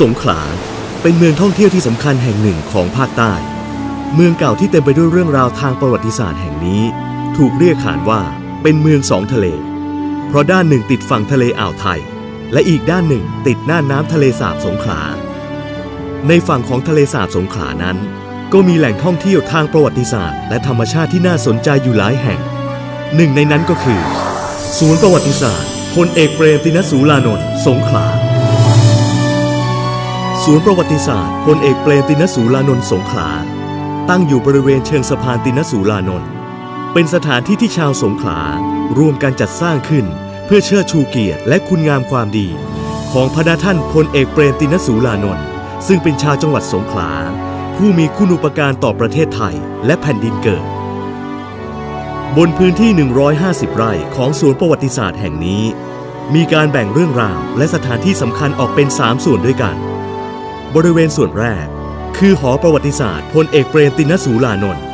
สงขลาเป็นเมืองท่องเที่ยวที่สำคัญแห่งหนึ่งของภาคใต้ เมืองเก่าที่เต็มไปด้วยเรื่องราวทางประวัติศาสตร์แห่งนี้ ถูกเรียกขานว่าเป็นเมืองสองทะเล เพราะด้านหนึ่งติดฝั่งทะเลอ่าวไทย และอีกด้านหนึ่งติดหน้าน้ำทะเลสาบสงขลา ในฝั่งของทะเลสาบสงขลานั้น ก็มีแหล่งท่องเที่ยวทางประวัติศาสตร์ และธรรมชาติที่น่าสนใจอยู่หลายแห่ง หนึ่งในนั้นก็คือ ศูนย์ประวัติศาสตร์พลเอกเปรมตินสูรานนท์สงขลา ศูนย์ประวัติศาสตร์พลเอกเปรมตินสูรานนท์สงขลา ตั้งอยู่บริเวณเชิงสะพานตินสูรานนท์เป็นสถานที่ที่ชาวสงขลาร่วมกันจัดสร้างขึ้น เพื่อเชิดชูเกียรติและคุณงามความดี ของพระดาท่านพลเอกเปรมตินสูรานนท์ซึ่งเป็นชาวจังหวัดสงขลา ผู้มีคุณูปการต่อประเทศไทยและแผ่นดินเกิด บนพื้นที่ 150 ไร่ของสวนย์ประวัติศาสตร์แห่งนี้ มีการแบ่งเรื่องราวและสถานที่สำคัญออกเป็น 3 ส่วนด้วยกัน บริเวณส่วนแรก คือหอประวัติศาสตร์พลเอกเปรมตินสูรานนท์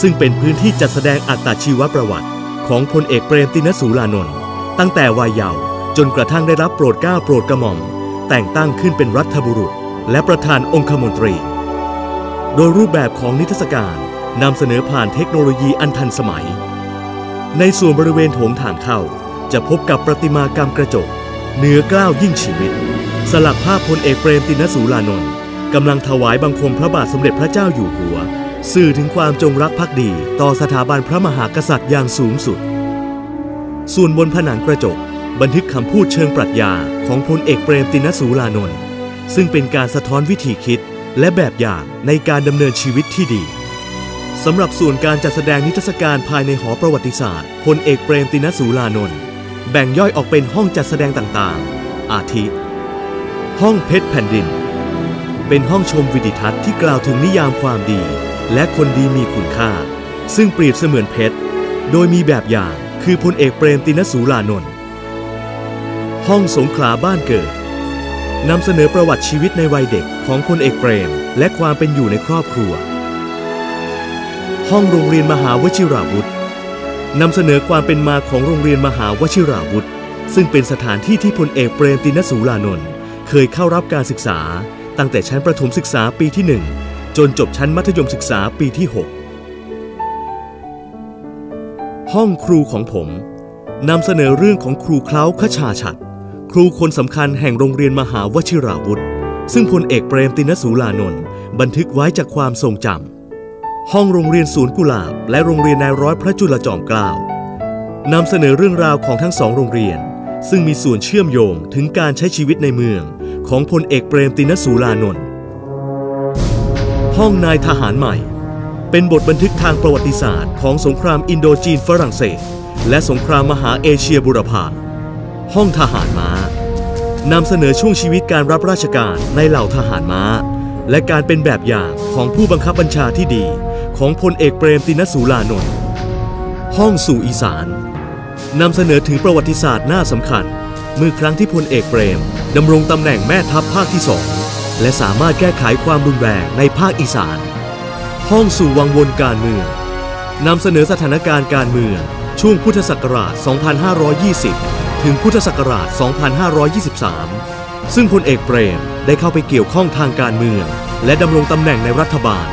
ซึ่งเป็นพื้นที่จัดแสดงอัตชีวประวัติ ของพลเอกเปรมตินสูรานนท์ตั้งแต่วัยเยาว์จนกระทั่งได้รับโปรดเกล้าโปรดกระหม่อม แต่งตั้งขึ้นเป็นรัฐบุรุษ และประธานองคมนตรี โดยรูปแบบของนิทรรศการนำเสนอผ่านเทคโนโลยีอันทันสมัย ในส่วนบริเวณโถงทางเข้า จะพบกับประติมากรรมกระจกเหนือกล้าวยิ่งชีวิต สลักภาพพลเอกเปรมตินสูรานนท์กำลังถวายบังคมพระบาทสมเด็จพระเจ้าอยู่หัว สื่อถึงความจงรักภักดี ต่อสถาบันพระมหากษัตริย์อย่างสูงสุด ส่วนบนผนังกระจก บันทึกคำพูดเชิงปรัชญาของพลเอกเปรมตินสูรานนท์ซึ่งเป็นการสะท้อนวิธีคิด และแบบอย่างในการดำเนินชีวิตที่ดีสำหรับส่วนการจัดแสดงนิทรรศการภายในหอประวัติศาสตร์พลเอกเปรมตินสูรานนท์แบ่งย่อยออกเป็นห้องจัดแสดงต่างๆ อาทิ ห้องเพชรแผ่นดิน เป็นห้องชมวิดิทัศน์ที่กล่าวถึงนิยามความดี และคนดีมีคุณค่า ซึ่งเปรียบเสมือนเพชร โดยมีแบบอย่างคือพลเอกเปรมตินสูรานนท์ห้องสงขลาบ้านเกิดนำเสนอประวัติชีวิตในวัยเด็กของพลเอกเปรม และความเป็นอยู่ในครอบครัว ห้องโรงเรียนมหาวชิราวุธนำเสนอความเป็นมาของโรงเรียนมหาวชิราวุธซึ่งเป็นสถานที่ที่พลเอกเปรมตินสูรานนท์ เคยเข้ารับการศึกษาตั้งแต่ชั้นประถมศึกษาปีที่ 1 จนจบชั้นมัธยมศึกษาปีที่ 6 ห้องครูของผมนำเสนอเรื่องของครูเคล้าขชาฉัด ครูคนสำคัญแห่งโรงเรียนมหาวชิราวุธ ซึ่งพลเอกเปรมตินสูรานนท์บันทึกไว้จากความทรงจำห้องโรงเรียนศูนย์กุหลาบ และโรงเรียนนายร้อยพระจุลจอมเกล้านำเสนอเรื่องราวของทั้งสองโรงเรียน ซึ่งมีส่วนเชื่อมโยงถึงการใช้ชีวิตในเมือง ของพลเอกเปรมตินสูรานนท์ห้องนายทหารใหม่ เป็นบทบันทึกทางประวัติศาสตร์ของสงครามอินโดจีนฝรั่งเศส และสงครามมหาเอเชียบุรพาห้องทหารม้านำเสนอช่วงชีวิตการรับราชการในเหล่าทหารม้า และการเป็นแบบอย่างของผู้บังคับบัญชาที่ดี ของพลเอกเปรมตินสูรานนท์ห้องสู่อีสานนำเสนอถึงประวัติศาสตร์น่าสำคัญ เมื่อครั้งที่พลเอกเปรมดำรงตำแหน่งแม่ทัพภาคที่สองและสามารถแก้ไขความรุนแรงในภาคอีสาน ห้องสู่วังวนการเมืองนำเสนอสถานการณ์การเมืองช่วงพุทธศักราช 2520 ถึงพุทธศักราช 2523 ซึ่งพลเอกเปรมได้เข้าไปเกี่ยวข้องทางการเมือง และดำรงตำแหน่งในรัฐบาล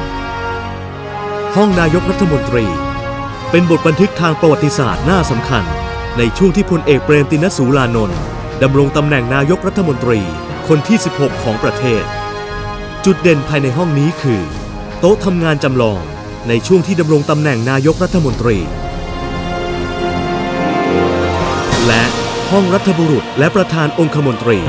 ห้องนายกรัฐมนตรี เป็นบทบันทึกทางประวัติศาสตร์น่าสำคัญ ในช่วงที่พลเอกเปรมตินสูรานนท์ ดำรงตำแหน่งนายกรัฐมนตรีคนที่ 16 ของประเทศ จุดเด่นภายในห้องนี้คือ โต๊ะทำงานจำลองในช่วงที่ดำรงตำแหน่งนายกรัฐมนตรี และห้องรัฐบุรุษและประธานองคมนตรี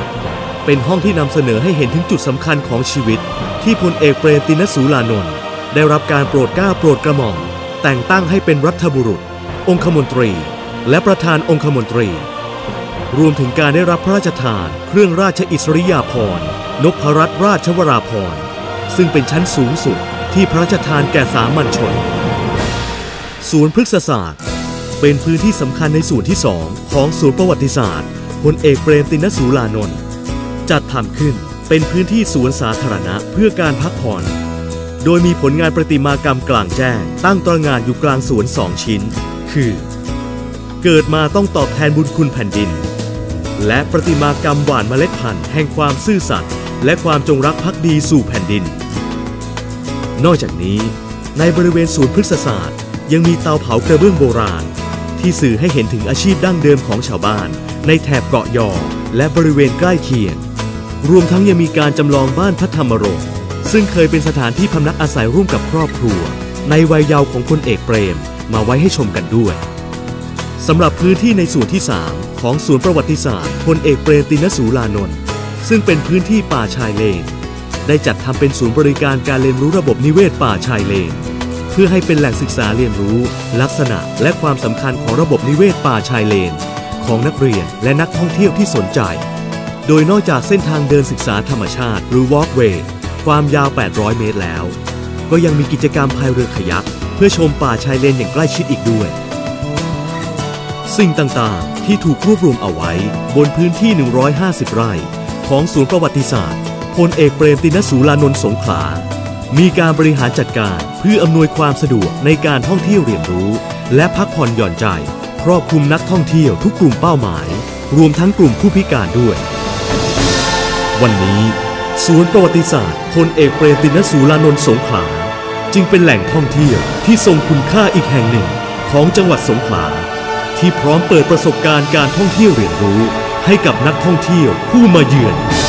เป็นห้องที่นำเสนอให้เห็นถึงจุดสำคัญของชีวิต ที่พลเอกเปรมตินสูรานนท์ได้รับการโปรดเกล้าโปรดกระหม่อมแต่งตั้งให้เป็นรัฐบุรุษ องคมนตรี และประธานองคมนตรี รวมถึงการได้รับพระราชทาน เครื่องราชอิสริยาภรณ์นพรัตนราชวราภรณ์ซึ่งเป็นชั้นสูงสุดที่พระราชทานแก่สามัญชนสวนย์พฤกษศาสตร์ เป็นพื้นที่สำคัญในส่วนที่สองของศูนย์ประวัติศาสตร์พลเอกเปรมตินสูรานนท์จัดทำขึ้นเป็นพื้นที่สวนสาธารณะเพื่อการพักผ่อน โดยมีผลงานประติมากรรมกลางแจ้ง ตั้งตระหงานอยู่กลางสวนสองชิ้น คือ เกิดมาต้องตอบแทนบุญคุณแผ่นดิน และประติมากรรมหวานเมล็ดพันธุ์แห่งความซื่อสัตย์และความจงรักภักดีสู่แผ่นดิน นอกจากนี้ ในบริเวณศูนย์พฤกษศาสตร์ ยังมีเตาเผากระเบื้องโบราณ ที่สื่อให้เห็นถึงอาชีพดั้งเดิมของชาวบ้าน ในแถบเกาะยอ และบริเวณใกล้เคียง รวมทั้งยังมีการจำลองบ้านพระธรรมรงซึ่งเคยเป็นสถานที่พำนักอาศัยร่วมกับครอบครัว ในวัยเยาว์ของพลเอกเปรม มาไว้ให้ชมกันด้วย สำหรับพื้นที่ในส่วนที่ 3 ของศูนย์ประวัติศาสตร์พลเอกเปรมตินสูลานนท์ซึ่งเป็นพื้นที่ป่าชายเลน ได้จัดทำเป็นศูนย์บริการการเรียนรู้ระบบนิเวศป่าชายเลน เพื่อให้เป็นแหล่งศึกษาเรียนรู้ ลักษณะและความสำคัญของระบบนิเวศป่าชายเลน ของนักเรียนและนักท่องเที่ยวที่สนใจ โดยนอกจากเส้นทางเดินศึกษาธรรมชาติ หรือ Walkway ความยาว 800 เมตรแล้ว ก็ยังมีกิจกรรมพายเรือขยัก เพื่อชมป่าชายเลนอย่างใกล้ชิดอีกด้วย สิ่งต่างๆ ที่ถูกรวบรวมเอาไว้บนพื้นที่ 150 ไร่ ของศูนย์ประวัติศาสตร์พลเอกเปรมตินสูลานนท์สงขลา มีการบริหารจัดการเพื่ออำนวยความสะดวกในการท่องเที่ยวเรียนรู้ และพักผ่อนหย่อนใจ ครอบคลุมนักท่องเที่ยวทุกกลุ่มเป้าหมาย รวมทั้งกลุ่มผู้พิการด้วย วันนี้ศูนย์ประวัติศาสตร์พลเอกเปรมตินสูลานนท์สงขลา จึงเป็นแหล่งท่องเที่ยวที่ทรงคุณค่าอีกแห่งหนึ่งของจังหวัดสงขลา ที่พร้อมเปิดประสบการณ์การท่องเที่ยวเรียนรู้ให้กับนักท่องเที่ยวผู้มาเยือน